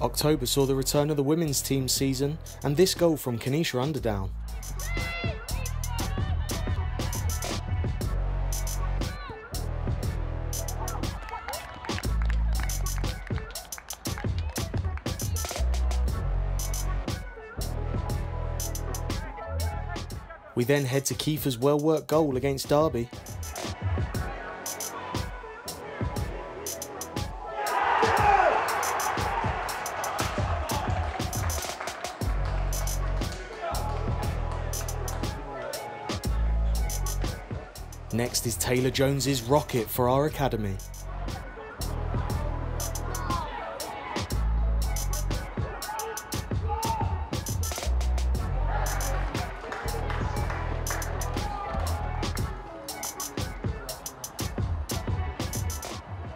October saw the return of the women's team season and this goal from Kanisha Underdown. We then head to Kieffer's well worked goal against Derby. Next is Taylor Jones's rocket for our academy.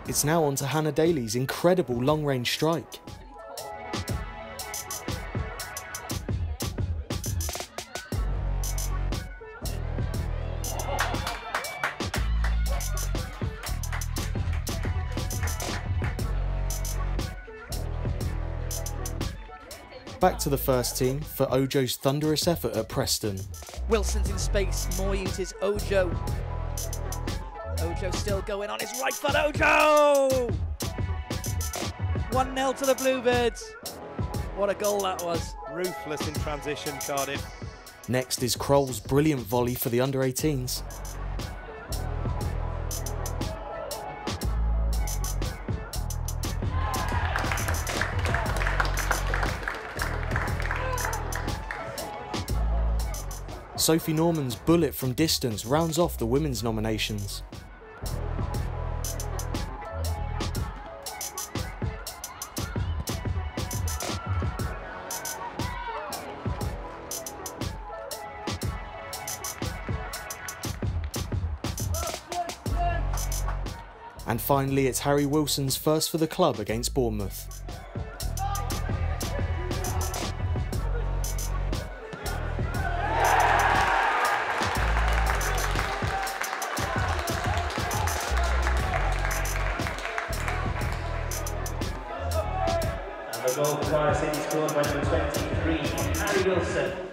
It's now on to Hannah Daly's incredible long range strike. back to the first team for Ojo's thunderous effort at Preston. Wilson's in space, Moy uses Ojo. Ojo still going on his right foot, Ojo! 1-0 to the Bluebirds. What a goal that was. Ruthless in transition, Cardiff. Next is Kroll's brilliant volley for the under-18s. Sophie Norman's bullet from distance rounds off the women's nominations. And finally, it's Harry Wilson's first for the club against Bournemouth. The goal for City scored by number 23, Harry Wilson.